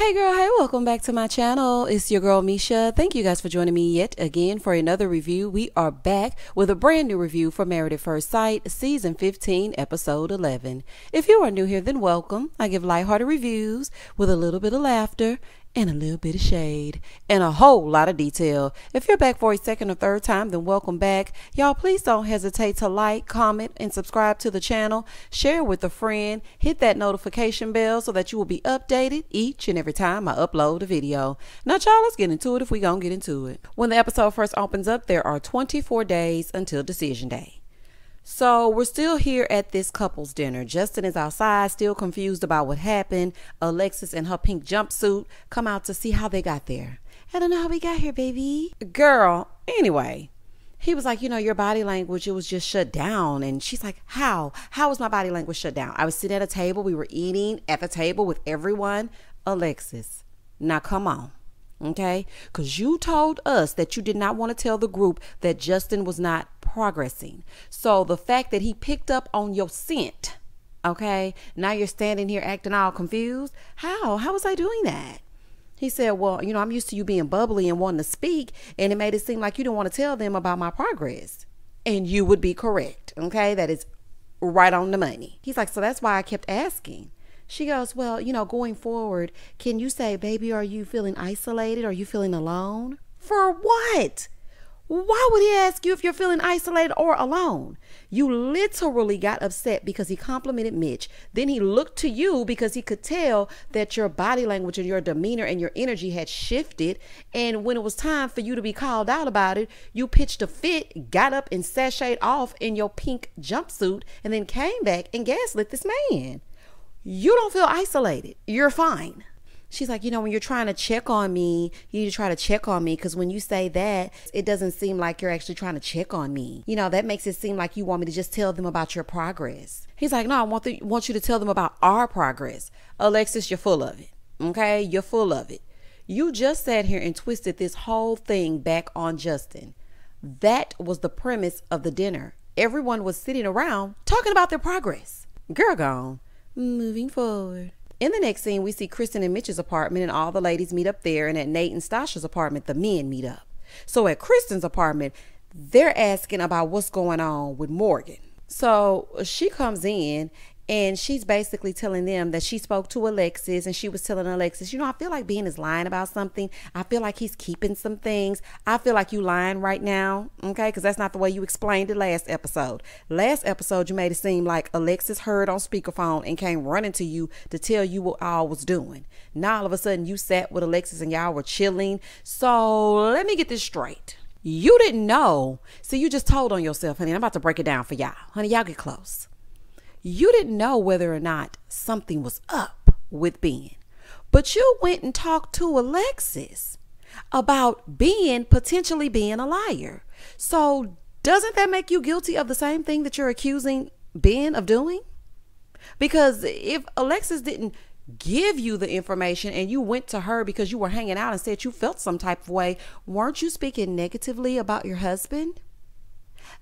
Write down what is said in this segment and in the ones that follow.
Hey girl, hey, welcome back to my channel. It's your girl Measha. Thank you guys for joining me yet again for another review. We are back with a brand new review for Married at First Sight, Season 15, Episode 11. If you are new here, then welcome. I give lighthearted reviews with a little bit of laughter and a little bit of shade and a whole lot of detail. If you're back for a second or third time, then welcome back. Y'all, please don't hesitate to like, comment, and subscribe to the channel. Share with a friend. Hit that notification bell so that you will be updated each and every time I upload a video. Now, y'all, let's get into it if we gonna get into it. When the episode first opens up, there are 24 days until decision day. So we're still here at this couple's dinner. Justin is outside, still confused about what happened. Alexis in her pink jumpsuit come out to see how they got there. I don't know how we got here, baby. Girl, anyway, he was like, you know, your body language, it was just shut down. And she's like, how? How was my body language shut down? I was sitting at a table. We were eating at the table with everyone. Alexis, now come on. Okay? Because you told us that you did not want to tell the group that Justin was not progressing. So the fact that he picked up on your scent, okay, now you're standing here acting all confused. How? How was I doing that? He said, Well, you know, I'm used to you being bubbly and wanting to speak, and it made it seem like you didn't want to tell them about my progress. And you would be correct, okay? That is right on the money. He's like, So that's why I kept asking. She goes, Well, you know, going forward, can you say, Baby, are you feeling isolated? Are you feeling alone? For what? Why would he ask you if you're feeling isolated or alone? You literally got upset because he complimented Mitch. Then he looked to you because he could tell that your body language and your demeanor and your energy had shifted. And when it was time for you to be called out about it, you pitched a fit, got up and sashayed off in your pink jumpsuit, and then came back and gaslit this man. You don't feel isolated. You're fine. She's like, you know, when you're trying to check on me, you need to try to check on me because when you say that, it doesn't seem like you're actually trying to check on me. You know, that makes it seem like you want me to just tell them about your progress. He's like, no, I want, the, want you to tell them about our progress. Alexis, you're full of it. Okay? You're full of it. You just sat here and twisted this whole thing back on Justin. That was the premise of the dinner. Everyone was sitting around talking about their progress. Girl gone. Moving forward. In the next scene, we see Kristen and Mitch's apartment, and all the ladies meet up there. And at Nate and Stacia's apartment, the men meet up. So at Kristen's apartment, they're asking about what's going on with Morgan. So she comes in and she's basically telling them that she spoke to Alexis and she was telling Alexis, you know, I feel like Ben is lying about something. I feel like he's keeping some things. I feel like you lying right now. Okay. Because that's not the way you explained it last episode. Last episode, you made it seem like Alexis heard on speakerphone and came running to you to tell you what all was doing. Now all of a sudden you sat with Alexis and y'all were chilling. So let me get this straight. You didn't know. So you just told on yourself, honey. I'm about to break it down for y'all. Honey, y'all get close you didn't know whether or not something was up with Ben, but you went and talked to Alexis about Ben potentially being a liar. So, doesn't that make you guilty of the same thing that you're accusing Ben of doing? Because if Alexis didn't give you the information and you went to her because you were hanging out and said you felt some type of way, weren't you speaking negatively about your husband?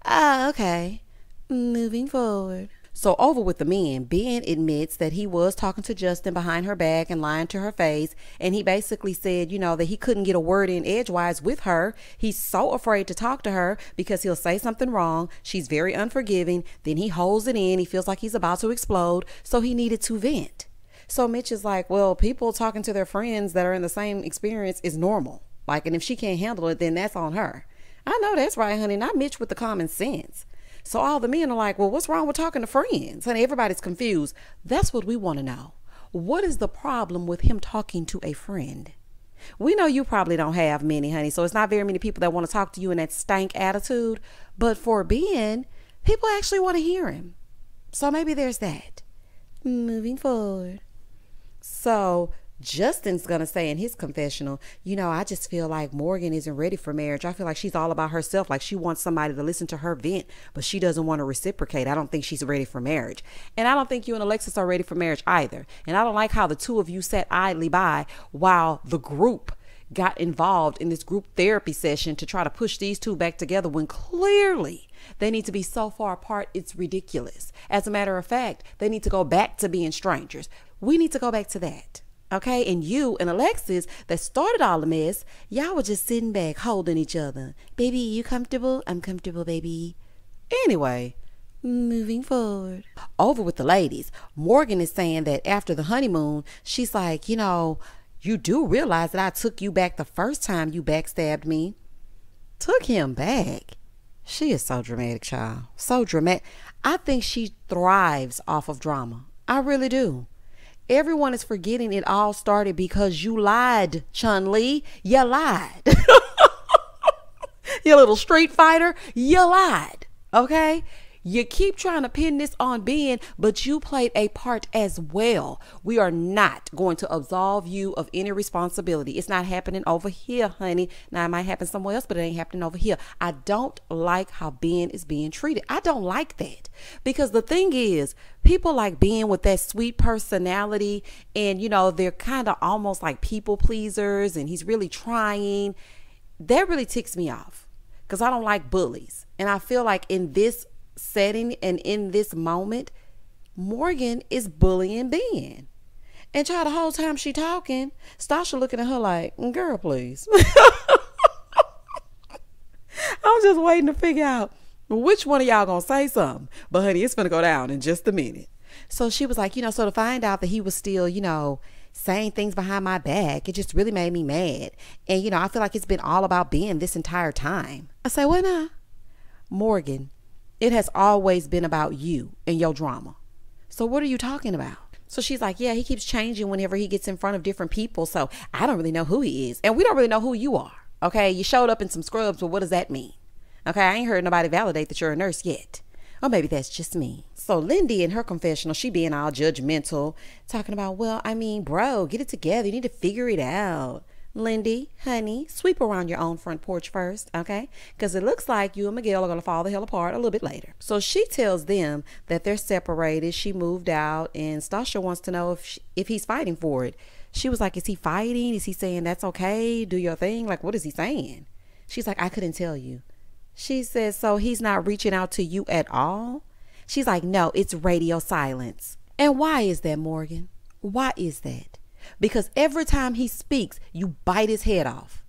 Ah, okay. Moving forward. So over with the men, Ben admits that he was talking to Justin behind her back and lying to her face. And he basically said, you know, that he couldn't get a word in edgewise with her. He's so afraid to talk to her because he'll say something wrong. She's very unforgiving. Then he holds it in. He feels like he's about to explode. So he needed to vent. So Mitch is like, well, people talking to their friends that are in the same experience is normal. Like, and if she can't handle it, then that's on her. I know that's right, honey. Not Mitch with the common sense. So all the men are like, well, what's wrong with talking to friends? Honey, everybody's confused. That's what we want to know. What is the problem with him talking to a friend? We know you probably don't have many, honey, so it's not very many people that want to talk to you in that stank attitude. But for Ben, people actually want to hear him. So maybe there's that. Moving forward. So Justin's going to say in his confessional, you know, I just feel like Morgan isn't ready for marriage. I feel like she's all about herself. Like she wants somebody to listen to her vent, but she doesn't want to reciprocate. I don't think she's ready for marriage. And I don't think you and Alexis are ready for marriage either. And I don't like how the two of you sat idly by while the group got involved in this group therapy session to try to push these two back together when clearly they need to be so far apart, it's ridiculous. As a matter of fact, they need to go back to being strangers. We need to go back to that. Okay, and you and Alexis that started all the mess, y'all were just sitting back holding each other. Baby, you comfortable? I'm comfortable, baby. Anyway, moving forward. Over with the ladies. Morgan is saying that after the honeymoon, she's like, you know, you do realize that I took you back the first time you backstabbed me. Took him back. She is so dramatic, child. So dramatic. I think she thrives off of drama. I really do. Everyone is forgetting it all started because you lied, Chun Li. You lied. you little street fighter, you lied. Okay? You keep trying to pin this on Ben, but you played a part as well. We are not going to absolve you of any responsibility. It's not happening over here, honey. Now, it might happen somewhere else, but it ain't happening over here. I don't like how Ben is being treated. I don't like that. Because the thing is, people like Ben with that sweet personality, and you know, they're kind of almost like people pleasers, and he's really trying. That really ticks me off because I don't like bullies. And I feel like in this setting and in this moment, Morgan is bullying Ben. And child, the whole time she talking, Stacia looking at her like, mm, girl, please. I'm just waiting to figure out which one of y'all gonna say something. But honey, it's gonna go down in just a minute. So she was like, you know, so to find out that he was still, you know, saying things behind my back, it just really made me mad. And, you know, I feel like it's been all about Ben this entire time. I say, what now? Morgan, it has always been about you and your drama. So what are you talking about? So she's like, Yeah, he keeps changing whenever he gets in front of different people. So I don't really know who he is. And we don't really know who you are. Okay. You showed up in some scrubs, but what does that mean? Okay. I ain't heard nobody validate that you're a nurse yet. Oh, or maybe that's just me. So Lindy in her confessional, she being all judgmental, talking about, well, I mean, bro, get it together. You need to figure it out. Lindy, honey, sweep around your own front porch first, okay? Because it looks like you and Miguel are going to fall the hell apart a little bit later. So she tells them that they're separated. She moved out, and Stacia wants to know if she, if he's fighting for it. She was like, "Is he fighting? Is he saying that's okay? Do your thing? Like, what is he saying?" She's like, "I couldn't tell you." She says, "So he's not reaching out to you at all?" She's like, "No, it's radio silence." And why is that, Morgan? Why is that? Because every time he speaks, you bite his head off.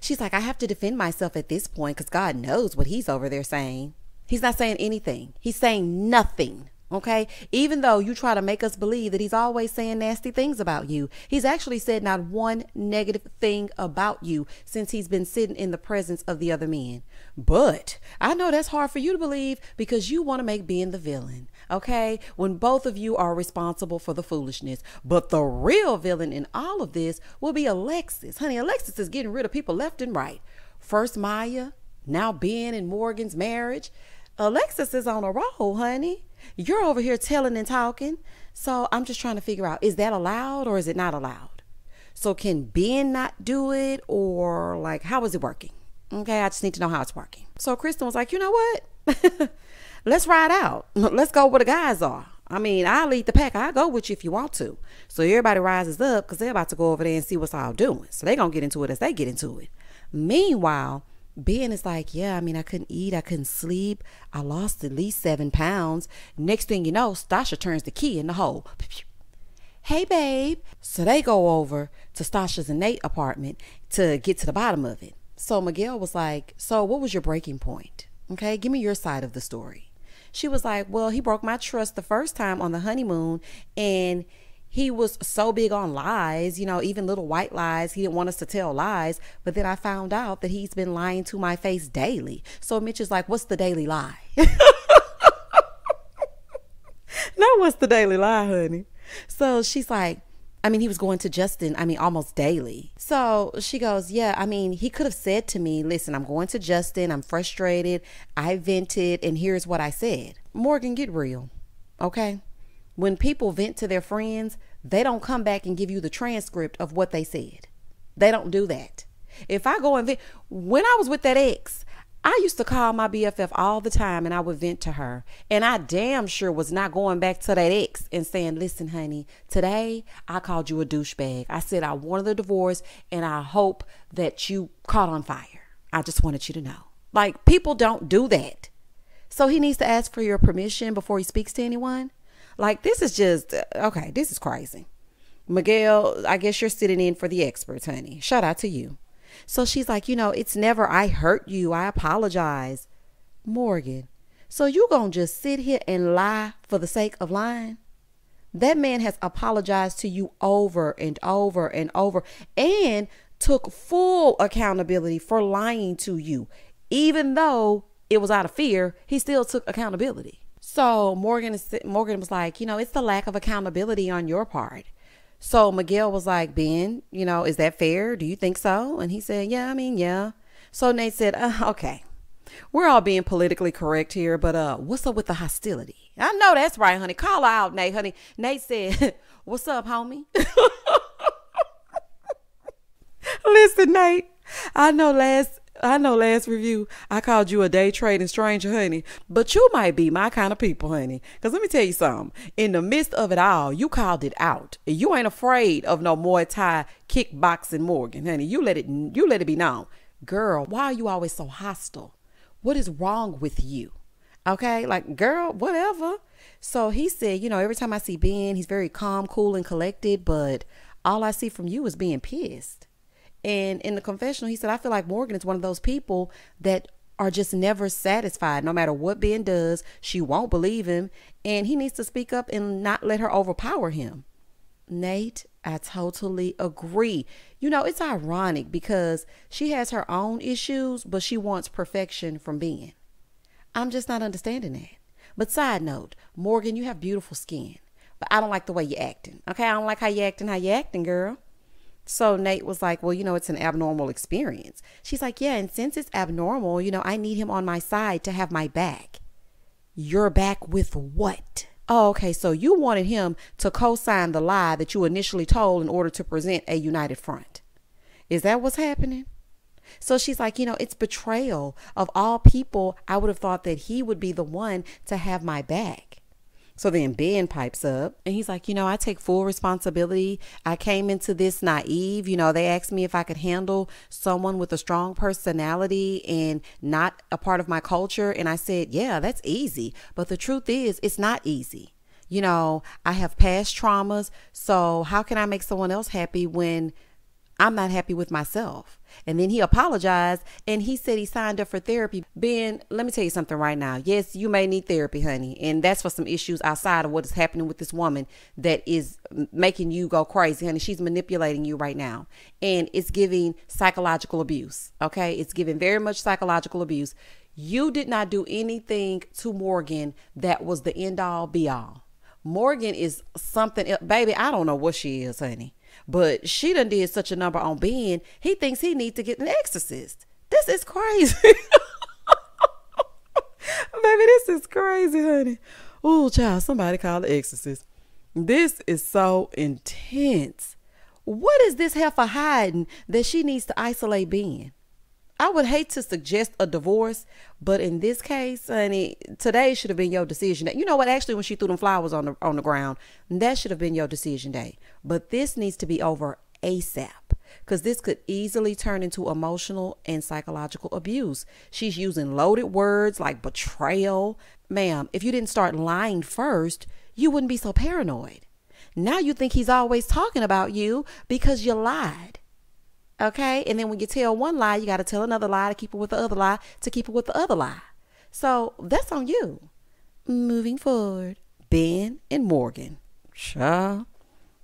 She's like, I have to defend myself at this point because God knows what he's over there saying. He's not saying anything, he's saying nothing. Okay. Even though you try to make us believe that he's always saying nasty things about you, he's actually said not one negative thing about you since he's been sitting in the presence of the other men. But I know that's hard for you to believe because you want to make being the villain. Okay. When both of you are responsible for the foolishness. But the real villain in all of this will be Alexis. Honey, Alexis is getting rid of people left and right. First Maya, now Ben and Morgan's marriage. Alexis is on a roll, honey. You're over here telling and talking. So I'm just trying to figure out is that allowed or is it not allowed? So can Ben not do it or like how is it working? Okay, I just need to know how it's working. So Kristen was like, you know what? Let's ride out. Let's go where the guys are. I mean, I'll lead the pack. I'll go with you if you want to. So everybody rises up because they're about to go over there and see what's all doing. So they're to get into it as they get into it. Meanwhile, Ben is like, yeah, I mean, I couldn't eat, I couldn't sleep, I lost at least seven pounds. Next thing you know, Stacia turns the key in the hole. Hey, babe. So they go over to Stacia's and Nate apartment to get to the bottom of it. So Miguel was like, so what was your breaking point? Okay, give me your side of the story. She was like, well, he broke my trust the first time on the honeymoon and he was so big on lies, you know, even little white lies. He didn't want us to tell lies. But then I found out that he's been lying to my face daily. So Mitch is like, What's the daily lie? now, what's the daily lie, honey? So she's like, I mean, he was going to Justin, I mean, almost daily. So she goes, Yeah, I mean, he could have said to me, Listen, I'm going to Justin. I'm frustrated. I vented, and here's what I said. Morgan, get real. Okay? When people vent to their friends, they don't come back and give you the transcript of what they said. They don't do that. If I go and vent, when I was with that ex, I used to call my BFF all the time and I would vent to her. And I damn sure was not going back to that ex and saying, listen, honey, today I called you a douchebag. I said I wanted a divorce and I hope that you caught on fire. I just wanted you to know. Like, people don't do that. So he needs to ask for your permission before he speaks to anyone. Like, this is just, uh, okay, this is crazy. Miguel, I guess you're sitting in for the experts, honey. Shout out to you. So she's like, you know, it's never I hurt you. I apologize. Morgan, so you gonna just sit here and lie for the sake of lying? That man has apologized to you over and over and over and took full accountability for lying to you. Even though it was out of fear, he still took accountability. So Morgan is, Morgan was like, you know, it's the lack of accountability on your part. So Miguel was like, Ben, you know, is that fair? Do you think so? And he said, Yeah, I mean, yeah. So Nate said, uh, Okay, we're all being politically correct here, but uh, what's up with the hostility? I know that's right, honey. Call out, Nate, honey. Nate said, What's up, homie? Listen, Nate. I know last I know last review I called you a day trading stranger, honey, but you might be my kind of people, honey. Cause let me tell you something. In the midst of it all, you called it out. You ain't afraid of no Muay Thai kickboxing Morgan, honey. You let it you let it be known. Girl, why are you always so hostile? What is wrong with you? Okay, like girl, whatever. So he said, you know, every time I see Ben, he's very calm, cool, and collected, but all I see from you is being pissed. And in the confessional, he said, I feel like Morgan is one of those people that are just never satisfied. No matter what Ben does, she won't believe him. And he needs to speak up and not let her overpower him. Nate, I totally agree. You know, it's ironic because she has her own issues, but she wants perfection from Ben. I'm just not understanding that. But side note, Morgan, you have beautiful skin. But I don't like the way you're acting. Okay, I don't like how you're acting, how you're acting, girl. So Nate was like, Well, you know, it's an abnormal experience. She's like, Yeah, and since it's abnormal, you know, I need him on my side to have my back. Your back with what? Oh, okay. So you wanted him to co sign the lie that you initially told in order to present a united front. Is that what's happening? So she's like, you know, it's betrayal. Of all people, I would have thought that he would be the one to have my back. So then Ben pipes up and he's like, You know, I take full responsibility. I came into this naive. You know, they asked me if I could handle someone with a strong personality and not a part of my culture. And I said, Yeah, that's easy. But the truth is, it's not easy. You know, I have past traumas. So how can I make someone else happy when I'm not happy with myself? And then he apologized and he said he signed up for therapy. Ben, let me tell you something right now. Yes, you may need therapy, honey. And that's for some issues outside of what is happening with this woman that is making you go crazy, honey. She's manipulating you right now. And it's giving psychological abuse. Okay. It's giving very much psychological abuse. You did not do anything to Morgan that was the end all be all. Morgan is something, baby. I don't know what she is, honey. But she done did such a number on Ben, he thinks he needs to get an exorcist. This is crazy. Baby, this is crazy, honey. Oh, child, somebody call the exorcist. This is so intense. What is this heifer hiding that she needs to isolate Ben? I would hate to suggest a divorce, but in this case, honey, today should have been your decision day. You know what? Actually, when she threw them flowers on the on the ground, that should have been your decision day. But this needs to be over ASAP because this could easily turn into emotional and psychological abuse. She's using loaded words like betrayal. Ma'am, if you didn't start lying first, you wouldn't be so paranoid. Now you think he's always talking about you because you lied. Okay. And then when you tell one lie, you got to tell another lie to keep it with the other lie to keep it with the other lie. So that's on you. Moving forward, Ben and Morgan. Sure.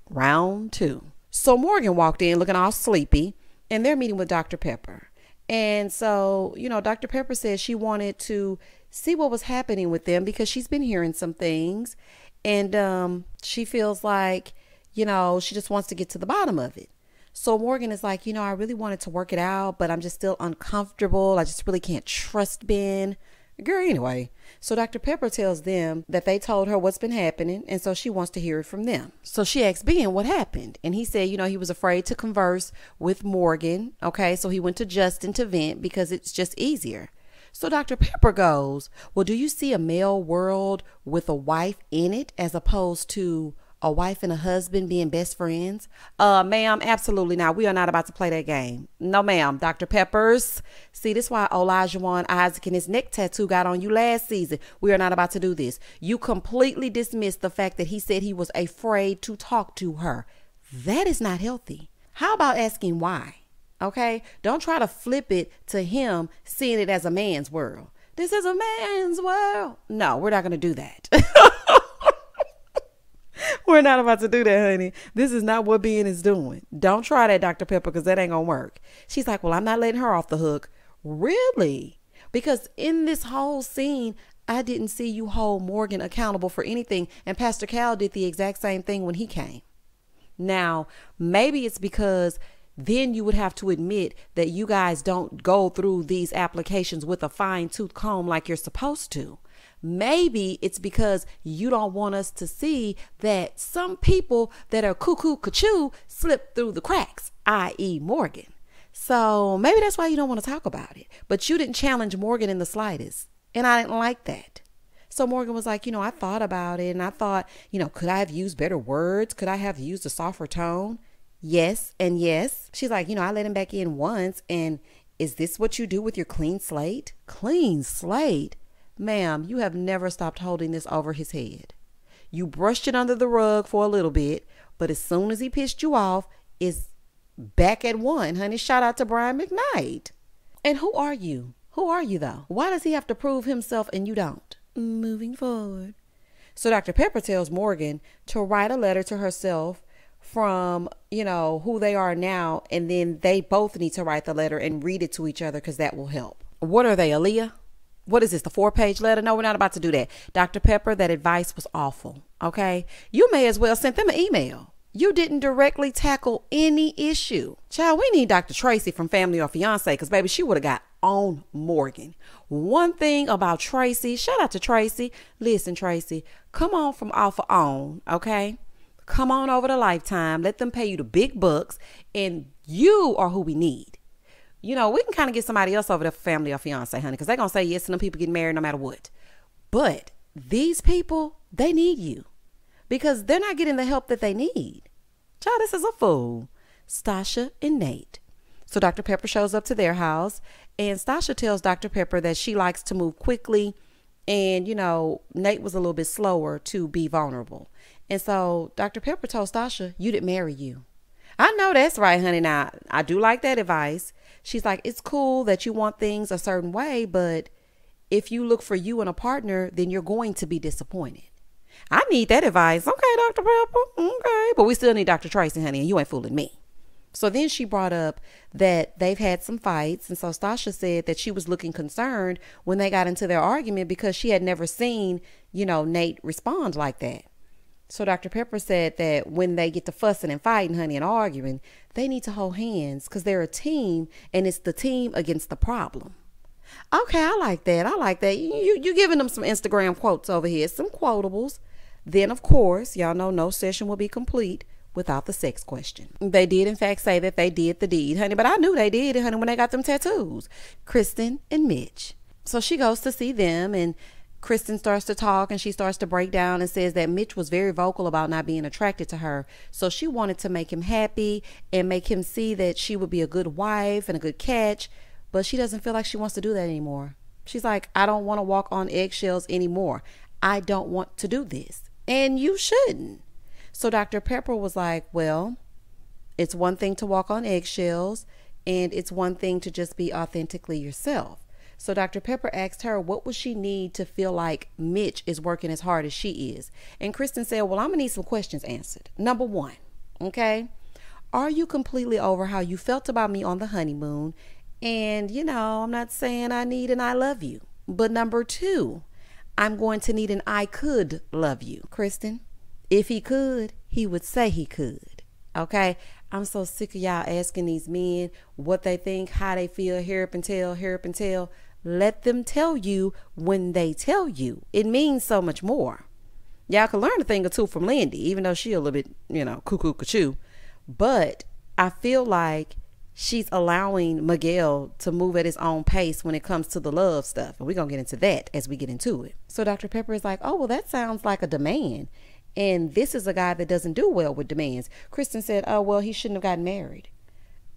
Round two. So Morgan walked in looking all sleepy, and they're meeting with Dr. Pepper. And so, you know, Dr. Pepper said she wanted to see what was happening with them because she's been hearing some things. And um, she feels like, you know, she just wants to get to the bottom of it. So Morgan is like, you know, I really wanted to work it out, but I'm just still uncomfortable. I just really can't trust Ben. Girl, anyway. So Dr. Pepper tells them that they told her what's been happening, and so she wants to hear it from them. So she asks Ben what happened, and he said, you know, he was afraid to converse with Morgan. Okay, so he went to Justin to vent because it's just easier. So Dr. Pepper goes, Well, do you see a male world with a wife in it as opposed to a wife and a husband being best friends? Uh, ma'am, absolutely not. We are not about to play that game. No, ma'am. Dr. Peppers. See, this is why Olajuwon Isaac and his neck tattoo got on you last season. We are not about to do this. You completely dismissed the fact that he said he was afraid to talk to her. That is not healthy. How about asking why? Okay? Don't try to flip it to him seeing it as a man's world. This is a man's world. No, we're not going to do that. we're not about to do that, honey. This is not what being is doing. Don't try that, Dr. Pepper, because that ain't going to work. She's like, Well, I'm not letting her off the hook. Really? Because in this whole scene, I didn't see you hold Morgan accountable for anything. And Pastor Cal did the exact same thing when he came. Now, maybe it's because then you would have to admit that you guys don't go through these applications with a fine tooth comb like you're supposed to. Maybe it's because you don't want us to see that some people that are cuckoo cuckoo slip through the cracks, i.e., Morgan. So maybe that's why you don't want to talk about it. But you didn't challenge Morgan in the slightest. And I didn't like that. So Morgan was like, you know, I thought about it and I thought, you know, could I have used better words? Could I have used a softer tone? Yes and yes. She's like, you know, I let him back in once. And is this what you do with your clean slate? Clean slate? Ma'am, you have never stopped holding this over his head. You brushed it under the rug for a little bit, but as soon as he pissed you off, it's back at one, honey. Shout out to Brian McKnight. And who are you? Who are you, though? Why does he have to prove himself and you don't? Moving forward. So Dr. Pepper tells Morgan to write a letter to herself from you know who they are now and then they both need to write the letter and read it to each other because that will help what are they aaliyah what is this the four page letter? No we're not about to do that. Dr pepper that advice was awful okay? You may as well send them an email. You didn't directly tackle any issue. Child we need dr tracy from family or fiance because baby she would have got on morgan. One thing about tracy shout out to tracy. Listen tracy come on from alpha on okay? Come on over to Lifetime. Let them pay you the big bucks, and you are who we need. You know, we can kind of get somebody else over there for family or fiance, honey, because they're going to say yes to them people getting married no matter what. But these people, they need you because they're not getting the help that they need. Child, this is a fool. Stacia and Nate. So Dr. Pepper shows up to their house, and Stacia tells Dr. Pepper that she likes to move quickly. And, you know, Nate was a little bit slower to be vulnerable. And so Dr. Pepper told Stacia, You didn't marry you. I know that's right, honey. Now, I do like that advice. She's like, It's cool that you want things a certain way, but if you look for you and a partner, then you're going to be disappointed. I need that advice. Okay, Dr. Pepper. Okay. But we still need Dr. Tracy, honey, and you ain't fooling me. So then she brought up that they've had some fights. And so Stacia said that she was looking concerned when they got into their argument because she had never seen, you know, Nate respond like that. So Dr. Pepper said that when they get to fussing and fighting, honey, and arguing, they need to hold hands because they're a team and it's the team against the problem. Okay, I like that. I like that. You you giving them some Instagram quotes over here, some quotables. Then of course, y'all know no session will be complete without the sex question. They did in fact say that they did the deed, honey, but I knew they did it, honey, when they got them tattoos. Kristen and Mitch. So she goes to see them and Kristen starts to talk and she starts to break down and says that Mitch was very vocal about not being attracted to her. So she wanted to make him happy and make him see that she would be a good wife and a good catch, but she doesn't feel like she wants to do that anymore. She's like, I don't want to walk on eggshells anymore. I don't want to do this. And you shouldn't. So Dr. Pepper was like, Well, it's one thing to walk on eggshells, and it's one thing to just be authentically yourself. So Dr. Pepper asked her what would she need to feel like Mitch is working as hard as she is. And Kristen said, Well, I'm gonna need some questions answered. Number one, okay. Are you completely over how you felt about me on the honeymoon? And you know, I'm not saying I need an I love you. But number two, I'm going to need an I could love you. Kristen, if he could, he would say he could. Okay? I'm so sick of y'all asking these men what they think, how they feel, hear up and tell, hear up and tell. Let them tell you when they tell you. It means so much more. Y'all can learn a thing or two from Lindy, even though she a little bit, you know, cuckoo cuckoo. But I feel like she's allowing Miguel to move at his own pace when it comes to the love stuff. And we're going to get into that as we get into it. So Dr. Pepper is like, oh, well, that sounds like a demand. And this is a guy that doesn't do well with demands. Kristen said, oh, well, he shouldn't have gotten married.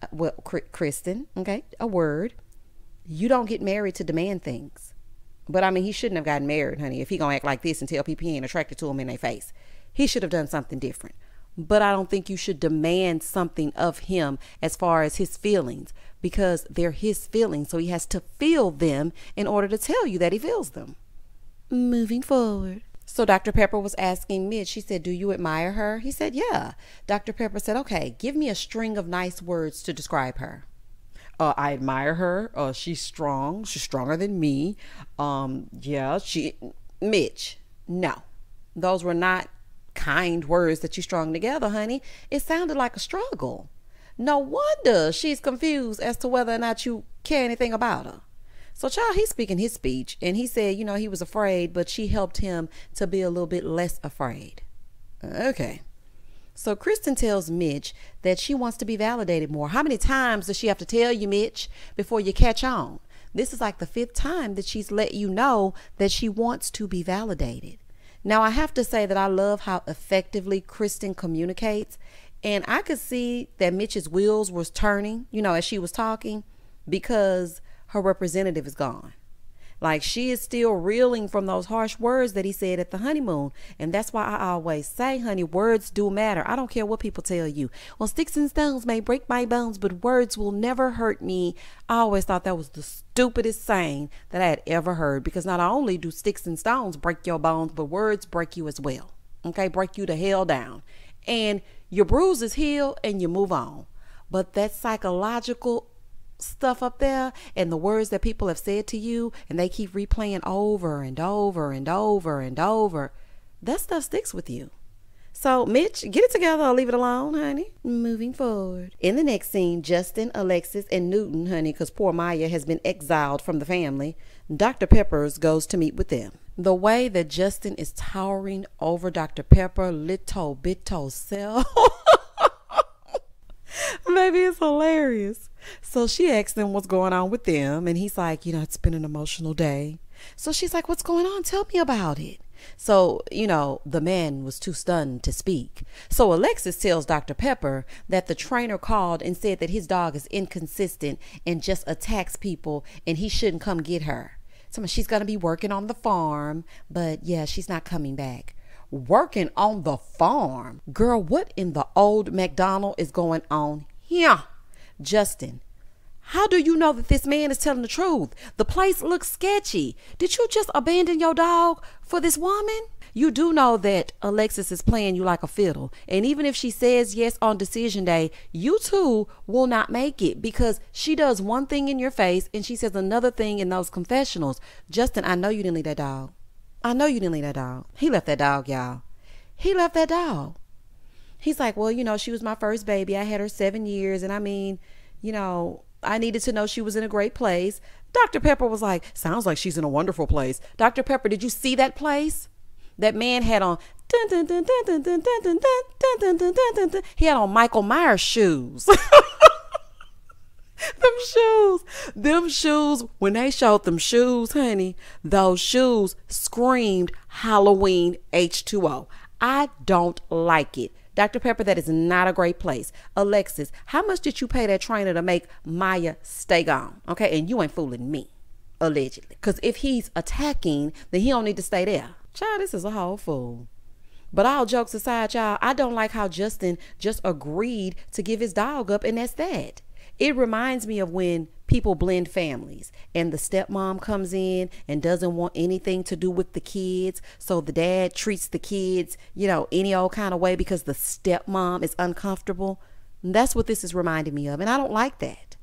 Uh, well, Kristen, okay, a word you don't get married to demand things. But I mean, he shouldn't have gotten married, honey. If he gonna act like this and tell people he ain't attracted to him in their face, he should have done something different. but I don't think you should demand something of him as far as his feelings because they're his feelings. So he has to feel them in order to tell you that he feels them. Moving forward. So Dr. Pepper was asking Mitch, she said, Do you admire her? He said, Yeah. Dr. Pepper said, Okay, give me a string of nice words to describe her. Uh, I admire her. Uh, she's strong. She's stronger than me. Um, yeah, she. Mitch, no. Those were not kind words that you strung together, honey. It sounded like a struggle. No wonder she's confused as to whether or not you care anything about her. So, child, he's speaking his speech, and he said, you know, he was afraid, but she helped him to be a little bit less afraid. Okay. So, Kristen tells Mitch that she wants to be validated more. How many times does she have to tell you, Mitch, before you catch on? This is like the fifth time that she's let you know that she wants to be validated. Now, I have to say that I love how effectively Kristen communicates. And I could see that Mitch's wheels was turning, you know, as she was talking because her representative is gone. Like she is still reeling from those harsh words that he said at the honeymoon. And that's why I always say, honey, words do matter. I don't care what people tell you. Well, sticks and stones may break my bones, but words will never hurt me. I always thought that was the stupidest saying that I had ever heard because not only do sticks and stones break your bones, but words break you as well. Okay, break you to hell down. And your bruises heal and you move on. But that psychological stuff up there and the words that people have said to you and they keep replaying over and over and over and over, that stuff sticks with you. So, Mitch, get it together or leave it alone, honey. Moving forward. In the next scene, Justin, Alexis, and Newton, honey, because poor Maya has been exiled from the family, Dr. Peppers goes to meet with them. The way that Justin is towering over Dr. Pepper, little bitto self. Maybe it's hilarious. So she asked him what's going on with them, and he's like, you know, it's been an emotional day. So she's like, what's going on? Tell me about it. So, you know, the man was too stunned to speak. So Alexis tells Dr. Pepper that the trainer called and said that his dog is inconsistent and just attacks people and he shouldn't come get her. So she's going to be working on the farm, but yeah, she's not coming back. Working on the farm? Girl, what in the old McDonald is going on here? Justin, how do you know that this man is telling the truth? The place looks sketchy. Did you just abandon your dog for this woman? You do know that Alexis is playing you like a fiddle. And even if she says yes on decision day, you too will not make it because she does one thing in your face and she says another thing in those confessionals. Justin, I know you didn't leave that dog. I know you didn't leave that dog. He left that dog, y'all. He left that dog. He's like, well, you know, she was my first baby. I had her seven years. And I mean, you know, I needed to know she was in a great place. Dr. Pepper was like, sounds like she's in a wonderful place. Dr. Pepper, did you see that place? That man had on he had on Michael Myers shoes. them shoes. Them shoes, when they showed them shoes, honey, those shoes screamed Halloween H2O. I don't like it. Dr. Pepper, that is not a great place. Alexis, how much did you pay that trainer to make Maya stay gone? Okay, and you ain't fooling me, allegedly. Because if he's attacking, then he don't need to stay there. Child, this is a whole fool. But all jokes aside, y'all, I don't like how Justin just agreed to give his dog up, and that's that. It reminds me of when people blend families and the stepmom comes in and doesn't want anything to do with the kids. So the dad treats the kids, you know, any old kind of way because the stepmom is uncomfortable. And that's what this is reminding me of. And I don't like that.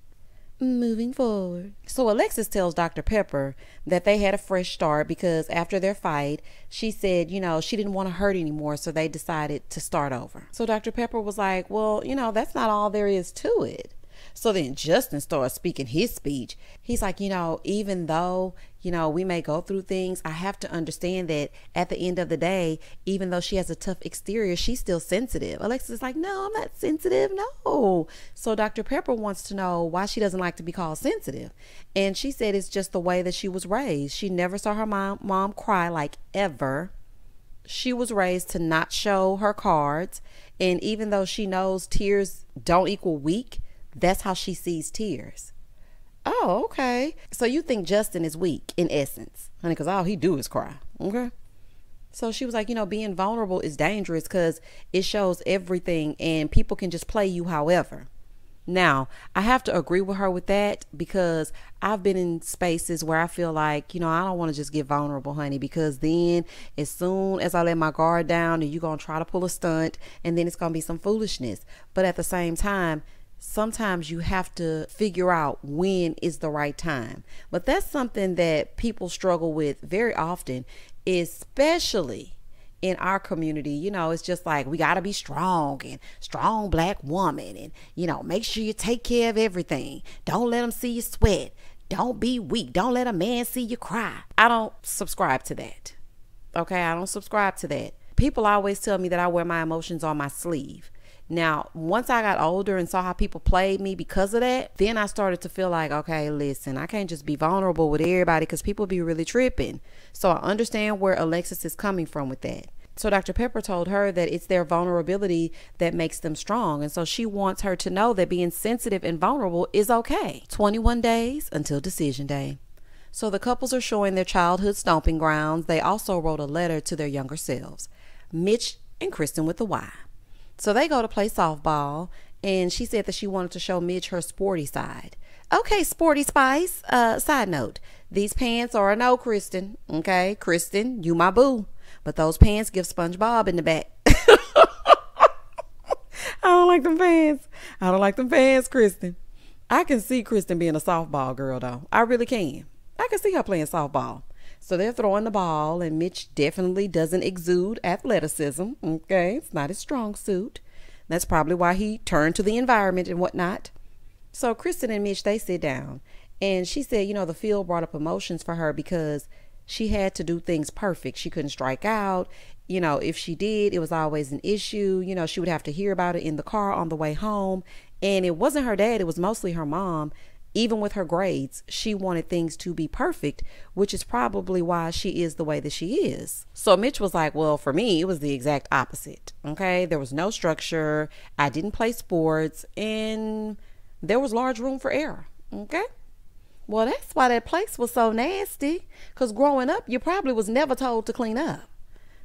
Moving forward. So Alexis tells Dr. Pepper that they had a fresh start because after their fight, she said, you know, she didn't want to hurt anymore. So they decided to start over. So Dr. Pepper was like, well, you know, that's not all there is to it. So then Justin starts speaking his speech. He's like, you know, even though, you know, we may go through things, I have to understand that at the end of the day, even though she has a tough exterior, she's still sensitive. Alexis is like, no, I'm not sensitive. No. So Dr. Pepper wants to know why she doesn't like to be called sensitive. And she said it's just the way that she was raised. She never saw her mom, mom cry like ever. She was raised to not show her cards. And even though she knows tears don't equal weak, that's how she sees tears. Oh, okay. So you think Justin is weak in essence, honey, because all he do is cry. Okay. So she was like, you know, being vulnerable is dangerous because it shows everything and people can just play you however. Now, I have to agree with her with that because I've been in spaces where I feel like, you know, I don't want to just get vulnerable, honey, because then as soon as I let my guard down and you're going to try to pull a stunt and then it's going to be some foolishness. But at the same time, sometimes you have to figure out when is the right time. But that's something that people struggle with very often, especially in our community, you know, it's just like we got to be strong and strong black woman and, you know, make sure you take care of everything. Don't let them see you sweat. Don't be weak. Don't let a man see you cry. I don't subscribe to that. Okay. I don't subscribe to that. People always tell me that I wear my emotions on my sleeve. Now, once I got older and saw how people played me because of that, then I started to feel like, okay, listen, I can't just be vulnerable with everybody because people be really tripping. So I understand where Alexis is coming from with that. So Dr. Pepper told her that it's their vulnerability that makes them strong. And so she wants her to know that being sensitive and vulnerable is okay. 21 days until decision day. So the couples are showing their childhood stomping grounds. They also wrote a letter to their younger selves, Mitch and Kristen with the Y. So they go to play softball, and she said that she wanted to show Mitch her sporty side. Okay, Sporty Spice. Uh, side note, these pants are a no, Kristen. Okay, Kristen, you my boo. But those pants give SpongeBob in the back. I don't like them pants. I don't like them pants, Kristen. I can see Kristen being a softball girl, though. I really can. I can see her playing softball. So they're throwing the ball, and Mitch definitely doesn't exude athleticism. Okay, it's not his strong suit. That's probably why he turned to the environment and whatnot. So Kristen and Mitch, they sit down, and she said, you know, the field brought up emotions for her because she had to do things perfect. She couldn't strike out. You know, if she did, it was always an issue. You know, she would have to hear about it in the car on the way home. And it wasn't her dad, it was mostly her mom even with her grades, she wanted things to be perfect, which is probably why she is the way that she is. So Mitch was like, Well, for me, it was the exact opposite. Okay. There was no structure. I didn't play sports, and there was large room for error. Okay. Well, that's why that place was so nasty. Because growing up, you probably was never told to clean up.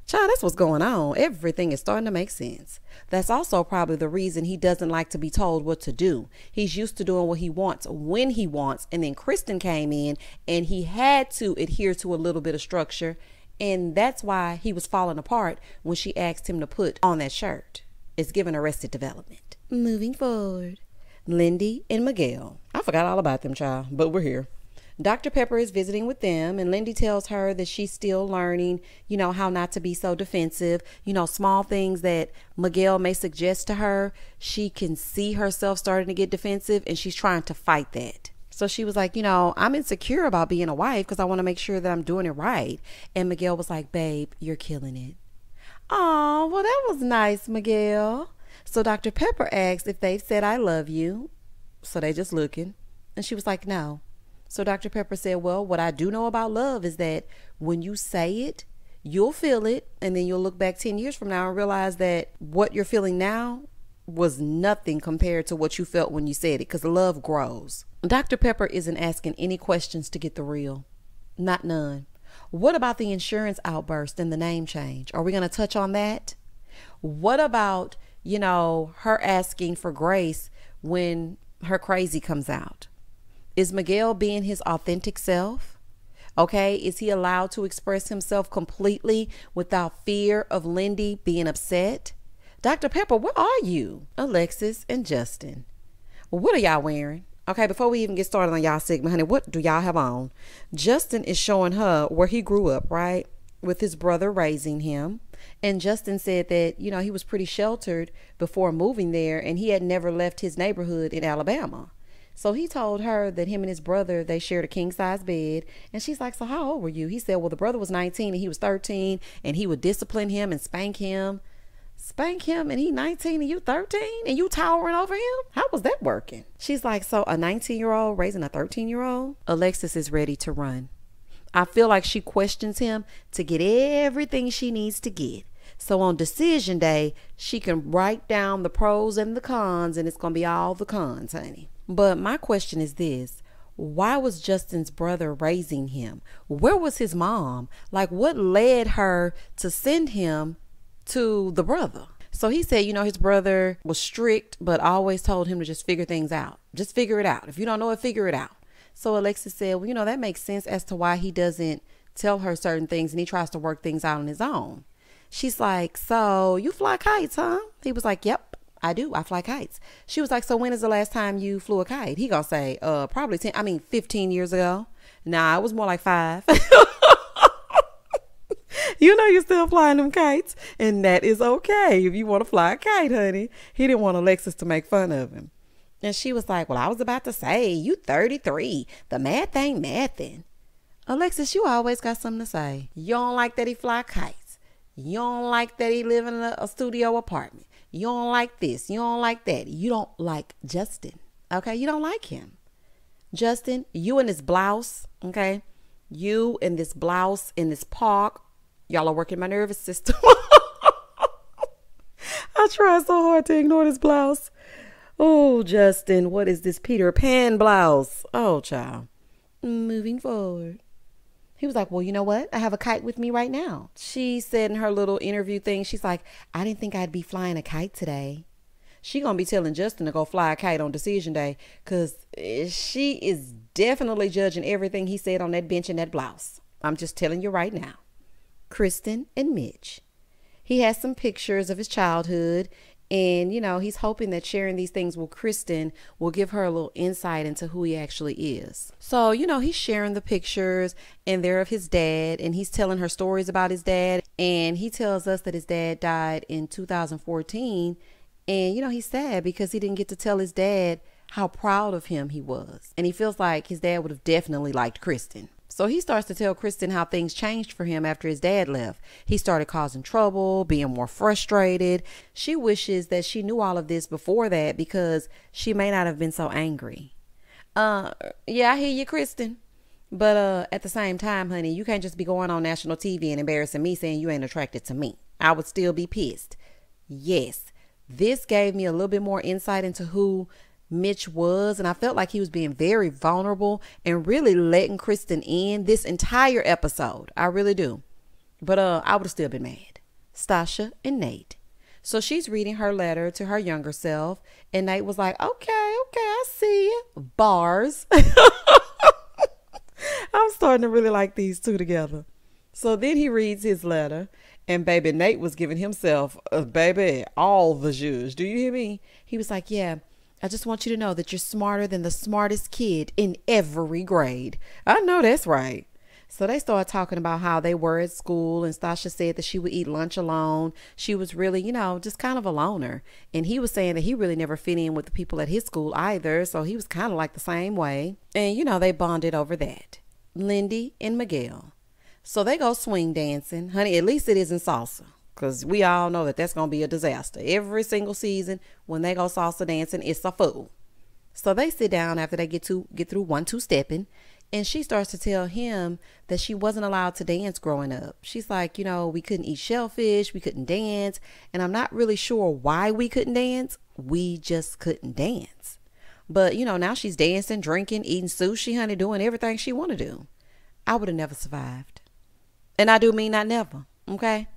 Child, that's what's going on. Everything is starting to make sense. That's also probably the reason he doesn't like to be told what to do. He's used to doing what he wants when he wants. And then Kristen came in and he had to adhere to a little bit of structure. And that's why he was falling apart when she asked him to put on that shirt. It's given arrested development. Moving forward. Lindy and Miguel. I forgot all about them, child, but we're here. Dr. Pepper is visiting with them, and Lindy tells her that she's still learning, you know, how not to be so defensive. You know, small things that Miguel may suggest to her, she can see herself starting to get defensive, and she's trying to fight that. So she was like, you know, I'm insecure about being a wife because I want to make sure that I'm doing it right. And Miguel was like, babe, you're killing it. Oh, well, that was nice, Miguel. So Dr. Pepper asked if they've said, I love you. So they just looking. And she was like, no. So Dr. Pepper said, Well, what I do know about love is that when you say it, you'll feel it, and then you'll look back 10 years from now and realize that what you're feeling now was nothing compared to what you felt when you said it because love grows. Dr. Pepper isn't asking any questions to get the real, not none. What about the insurance outburst and the name change? Are we going to touch on that? What about, you know, her asking for grace when her crazy comes out? Is Miguel being his authentic self? Okay, is he allowed to express himself completely without fear of Lindy being upset? Dr. Pepper, where are you? Alexis and Justin. Well, what are y'all wearing? Okay, before we even get started on y'all segment, honey, what do y'all have on? Justin is showing her where he grew up, right? With his brother raising him. And Justin said that, you know, he was pretty sheltered before moving there and he had never left his neighborhood in Alabama. So he told her that him and his brother they shared a king size bed, and she's like, "So how old were you?" He said, "Well, the brother was 19 and he was 13, and he would discipline him and spank him." Spank him and he 19 and you 13 and you towering over him? How was that working? She's like, So a 19 year old raising a 13 year old? Alexis is ready to run. I feel like she questions him to get everything she needs to get. So on decision day, she can write down the pros and the cons, and it's going to be all the cons, honey. But my question is this why was Justin's brother raising him? Where was his mom? Like, what led her to send him to the brother? So he said, you know, his brother was strict, but always told him to just figure things out. Just figure it out. If you don't know it, figure it out. So Alexis said, well, you know, that makes sense as to why he doesn't tell her certain things and he tries to work things out on his own. She's like, so you fly kites, huh? He was like, yep. I do. I fly kites. She was like, so when is the last time you flew a kite? He gonna say, uh, probably 10, I mean, 15 years ago. Nah, it was more like five. you know you're still flying them kites, and that is okay if you want to fly a kite, honey. He didn't want Alexis to make fun of him. And she was like, Well, I was about to say, you 33. The math ain't mathin'. Alexis, you always got something to say. You don't like that he fly kites. You don't like that he live in a, a studio apartment. You don't like this. You don't like that. You don't like Justin. Okay? You don't like him. Justin, you in this blouse, okay? You in this blouse in this park. Y'all are working my nervous system. I try so hard to ignore this blouse. Oh, Justin, what is this Peter Pan blouse? Oh, child. Moving forward. He was like, Well, you know what? I have a kite with me right now. She said in her little interview thing, she's like, I didn't think I'd be flying a kite today. She gonna be telling Justin to go fly a kite on decision day because eh, she is definitely judging everything he said on that bench in that blouse. I'm just telling you right now. Kristen and Mitch. He has some pictures of his childhood and, you know, he's hoping that sharing these things with Kristen will give her a little insight into who he actually is. So, you know, he's sharing the pictures and they're of his dad, and he's telling her stories about his dad. And he tells us that his dad died in 2014. And, you know, he's sad because he didn't get to tell his dad how proud of him he was. And he feels like his dad would have definitely liked Kristen. So he starts to tell Kristen how things changed for him after his dad left. He started causing trouble, being more frustrated. She wishes that she knew all of this before that because she may not have been so angry. Uh, yeah, I hear you, Kristen. But uh, at the same time, honey, you can't just be going on national TV and embarrassing me saying you ain't attracted to me. I would still be pissed. Yes, this gave me a little bit more insight into who Mitch was, and I felt like he was being very vulnerable and really letting Kristen in this entire episode. I really do. But uh I would have still been mad. Stacia and Nate. So she's reading her letter to her younger self, and Nate was like, Okay, okay, I see. Bars. I'm starting to really like these two together. So then he reads his letter, and baby Nate was giving himself, uh, baby, all the judge. Do you hear me? He was like, Yeah, I just want you to know that you're smarter than the smartest kid in every grade. I know that's right. So they started talking about how they were at school, and Stacia said that she would eat lunch alone. She was really, you know, just kind of a loner. And he was saying that he really never fit in with the people at his school either. So he was kind of like the same way. And, you know, they bonded over that. Lindy and Miguel. So they go swing dancing. Honey, at least it isn't salsa because we all know that that's going to be a disaster. Every single season when they go salsa dancing, it's a fool. So they sit down after they get to get through one two stepping, and she starts to tell him that she wasn't allowed to dance growing up. She's like, you know, we couldn't eat shellfish, we couldn't dance, and I'm not really sure why we couldn't dance. We just couldn't dance. But you know, now she's dancing, drinking, eating sushi, honey, doing everything she want to do. I would have never survived. And I do mean not never, okay?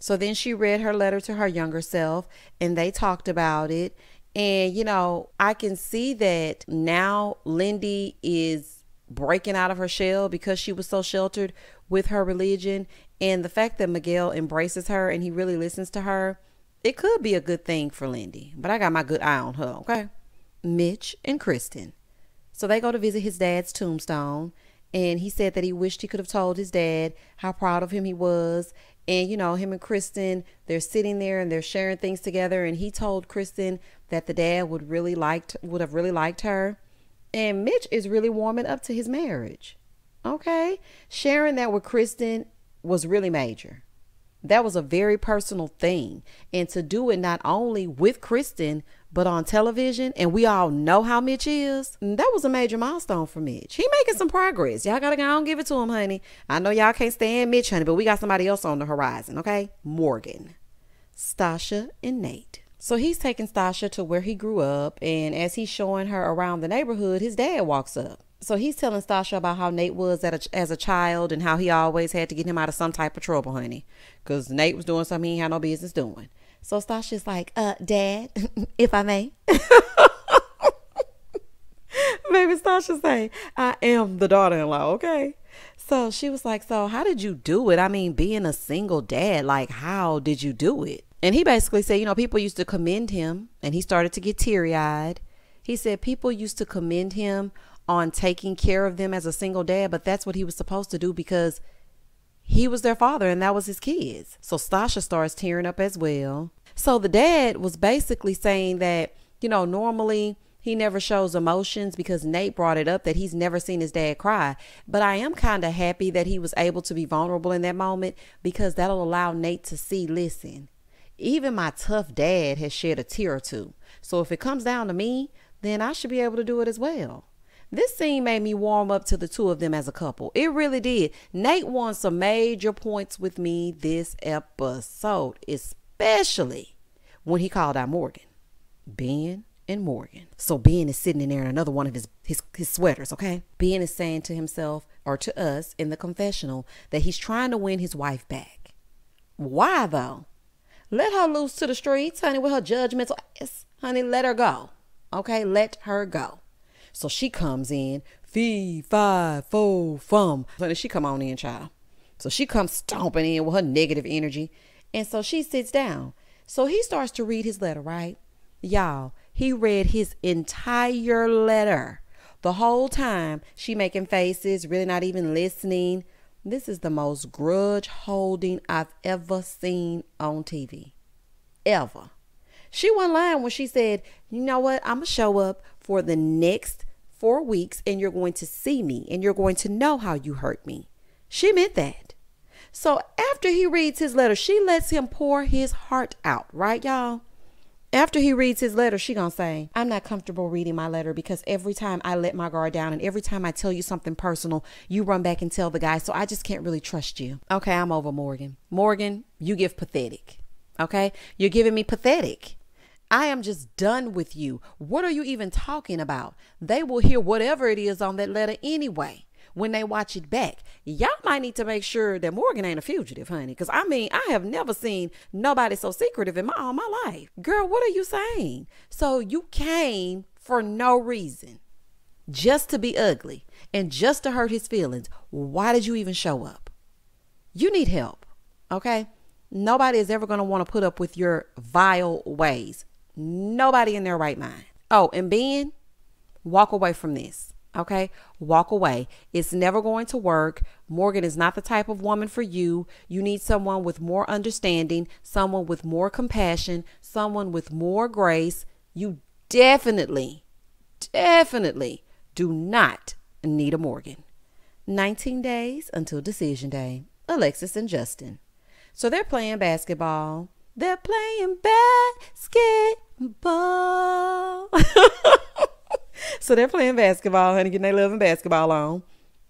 So then she read her letter to her younger self and they talked about it. And, you know, I can see that now Lindy is breaking out of her shell because she was so sheltered with her religion. And the fact that Miguel embraces her and he really listens to her, it could be a good thing for Lindy. But I got my good eye on her, okay? Mitch and Kristen. So they go to visit his dad's tombstone. And he said that he wished he could have told his dad how proud of him he was and, you know, him and Kristen, they're sitting there and they're sharing things together. And he told Kristen that the dad would really liked would have really liked her. And Mitch is really warming up to his marriage. Okay. Sharing that with Kristen was really major. That was a very personal thing. And to do it not only with Kristen, but on television, and we all know how Mitch is, mm, that was a major milestone for Mitch. He making some progress. Y'all gotta go and give it to him, honey. I know y'all can't stand Mitch, honey, but we got somebody else on the horizon, okay? Morgan, Stacia, and Nate. So he's taking Stacia to where he grew up, and as he's showing her around the neighborhood, his dad walks up. So he's telling Stacia about how Nate was a, as a child and how he always had to get him out of some type of trouble, honey. Because Nate was doing something he had no business doing. So Stacia's like, uh, Dad, if I may. Maybe Stacia say, I am the daughter-in-law, okay? So she was like, So how did you do it? I mean, being a single dad, like how did you do it? And he basically said, you know, people used to commend him and he started to get teary eyed. He said people used to commend him on taking care of them as a single dad, but that's what he was supposed to do because he was their father and that was his kids. So Stacia starts tearing up as well. So the dad was basically saying that, you know, normally he never shows emotions because Nate brought it up that he's never seen his dad cry. But I am kind of happy that he was able to be vulnerable in that moment because that'll allow Nate to see, listen, even my tough dad has shed a tear or two. So if it comes down to me, then I should be able to do it as well. This scene made me warm up to the two of them as a couple. It really did. Nate won some major points with me this episode, especially when he called out Morgan. Ben and Morgan. So Ben is sitting in there in another one of his, his, his sweaters, okay? Ben is saying to himself or to us in the confessional that he's trying to win his wife back. Why though? Let her loose to the streets, honey, with her judgmental ass. Honey, let her go. Okay, let her go. So she comes in, fee, fi, fo, fum. Honey, she come on in, child. So she comes stomping in with her negative energy. And so she sits down. So he starts to read his letter, right? Y'all, he read his entire letter. The whole time she making faces, really not even listening. This is the most grudge holding I've ever seen on TV. Ever. She wasn't lying when she said, you know what, I'm going to show up for the next four weeks and you're going to see me and you're going to know how you hurt me. She meant that. So after he reads his letter, she lets him pour his heart out, right, y'all? After he reads his letter, she gonna say, I'm not comfortable reading my letter because every time I let my guard down and every time I tell you something personal, you run back and tell the guy, so I just can't really trust you. Okay, I'm over Morgan. Morgan, you give pathetic. Okay? You're giving me pathetic. I am just done with you. What are you even talking about? They will hear whatever it is on that letter anyway when they watch it back. Y'all might need to make sure that Morgan ain't a fugitive, honey. Because I mean, I have never seen nobody so secretive in my all my life. Girl, what are you saying? So you came for no reason. Just to be ugly and just to hurt his feelings. Why did you even show up? You need help. Okay? Nobody is ever going to want to put up with your vile ways. Nobody in their right mind. Oh, and Ben, walk away from this. Okay, walk away. It's never going to work. Morgan is not the type of woman for you. You need someone with more understanding, someone with more compassion, someone with more grace. You definitely, definitely do not need a Morgan. 19 days until decision day. Alexis and Justin. So they're playing basketball. They're playing basketball. so they're playing basketball, honey, getting their love basketball on.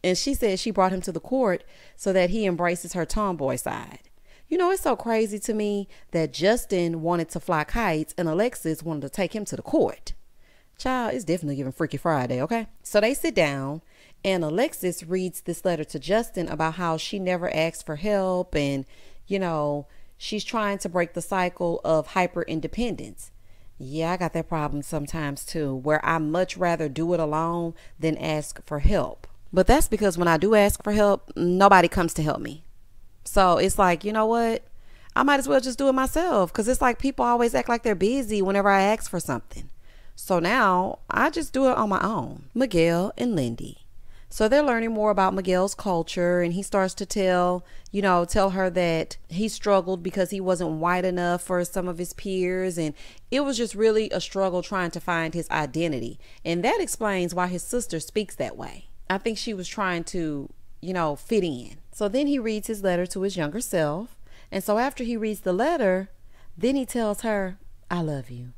And she said she brought him to the court so that he embraces her tomboy side. You know, it's so crazy to me that Justin wanted to fly kites and Alexis wanted to take him to the court. Child, it's definitely giving Freaky Friday, okay? So they sit down and Alexis reads this letter to Justin about how she never asked for help and, you know, she's trying to break the cycle of hyper independence. Yeah, I got that problem sometimes too, where I much rather do it alone than ask for help. But that's because when I do ask for help, nobody comes to help me. So it's like, you know what? I might as well just do it myself because it's like people always act like they're busy whenever I ask for something. So now I just do it on my own. Miguel and Lindy. So they're learning more about Miguel's culture, and he starts to tell, you know, tell her that he struggled because he wasn't white enough for some of his peers, and it was just really a struggle trying to find his identity. And that explains why his sister speaks that way. I think she was trying to, you know, fit in. So then he reads his letter to his younger self. And so after he reads the letter, then he tells her, I love you.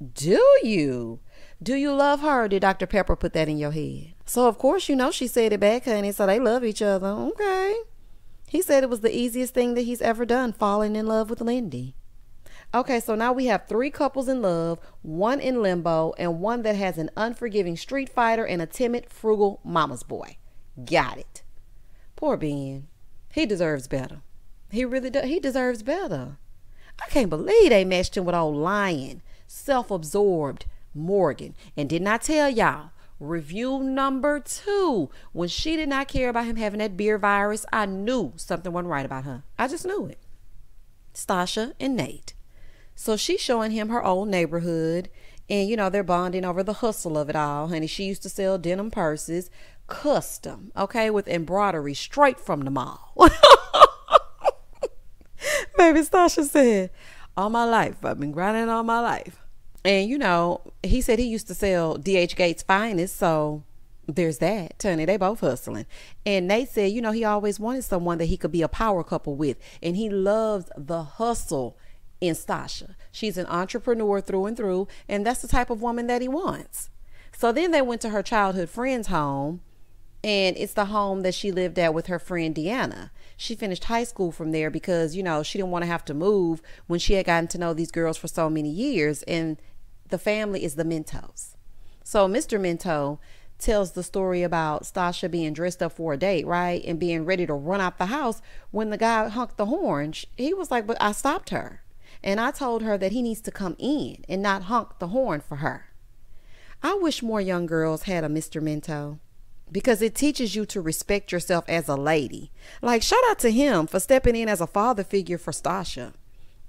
Do you? Do you love her? did Dr. Pepper put that in your head? So, of course, you know she said it back, honey. So they love each other. Okay. He said it was the easiest thing that he's ever done, falling in love with Lindy. Okay, so now we have three couples in love, one in limbo, and one that has an unforgiving street fighter and a timid, frugal mama's boy. Got it. Poor Ben. He deserves better. He really does. He deserves better. I can't believe they matched him with old lying, self absorbed Morgan. And did not I tell y'all, review number two, when she did not care about him having that beer virus, I knew something wasn't right about her. I just knew it. Stacia and Nate. So she's showing him her old neighborhood. And, you know, they're bonding over the hustle of it all. Honey, she used to sell denim purses, custom, okay, with embroidery straight from the mall. Baby Stacia said, All my life, I've been grinding all my life. And, you know, he said he used to sell DHgate's finest. So there's that. Tony, they both hustling. And Nate said, you know, he always wanted someone that he could be a power couple with. And he loves the hustle in Stacia. She's an entrepreneur through and through, and that's the type of woman that he wants. So then they went to her childhood friend's home, and it's the home that she lived at with her friend Deanna. She finished high school from there because, you know, she didn't want to have to move when she had gotten to know these girls for so many years, and the family is the Mentos. So Mr. Mento tells the story about Stacia being dressed up for a date, right? And being ready to run out the house when the guy honked the horn. He was like, But I stopped her. And I told her that he needs to come in and not honk the horn for her. I wish more young girls had a Mr. Mento because it teaches you to respect yourself as a lady. Like, shout out to him for stepping in as a father figure for Stacia.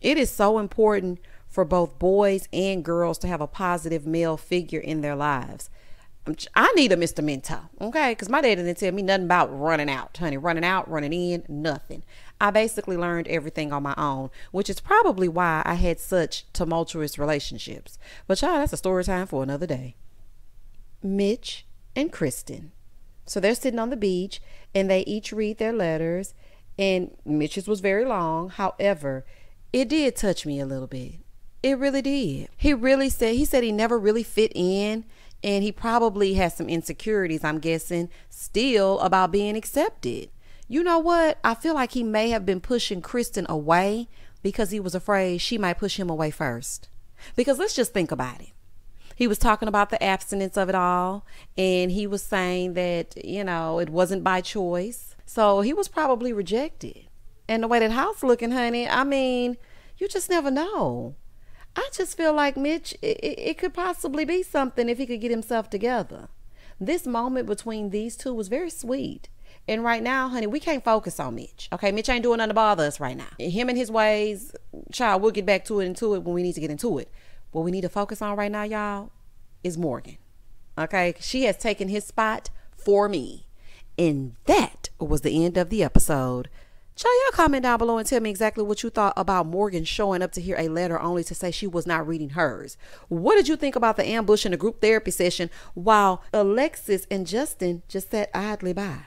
It is so important for both boys and girls to have a positive male figure in their lives. I need a Mr. Mento, okay? Because my dad didn't tell me nothing about running out, honey. Running out, running in, nothing. I basically learned everything on my own, which is probably why I had such tumultuous relationships. But child, that's a story time for another day. Mitch and Kristen. So they're sitting on the beach and they each read their letters. And Mitch's was very long. However, it did touch me a little bit. It really did. He really said, he said he never really fit in and he probably has some insecurities, I'm guessing, still about being accepted. You know what? I feel like he may have been pushing Kristen away because he was afraid she might push him away first. Because let's just think about it. He was talking about the abstinence of it all, and he was saying that, you know, it wasn't by choice. So he was probably rejected. And the way that house looking, honey, I mean, you just never know. I just feel like Mitch, it, it, could possibly be something if he could get himself together. This moment between these two was very sweet. And right now, honey, we can't focus on Mitch. Okay, Mitch ain't doing nothing to bother us right now. Him and his ways, child, we'll get back to it into it when we need to get into it. What we need to focus on right now, y'all, is Morgan. Okay, she has taken his spot for me. And that was the end of the episode. Shall y'all comment down below and tell me exactly what you thought about Morgan showing up to hear a letter only to say she was not reading hers. What did you think about the ambush in the group therapy session while Alexis and Justin just sat idly by?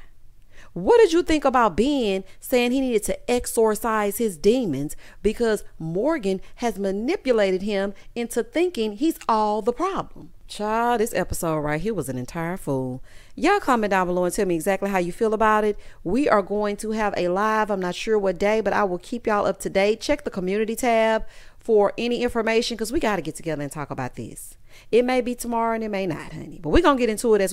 What did you think about Ben saying he needed to exorcise his demons because Morgan has manipulated him into thinking he's all the problem? Child, this episode right here was an entire fool. Y'all comment down below and tell me exactly how you feel about it. We are going to have a live. I'm not sure what day, but I will keep y'all up to date. Check the community tab for any information because we got to get together and talk about this. It may be tomorrow and it may not, honey. But we're going to get into it as we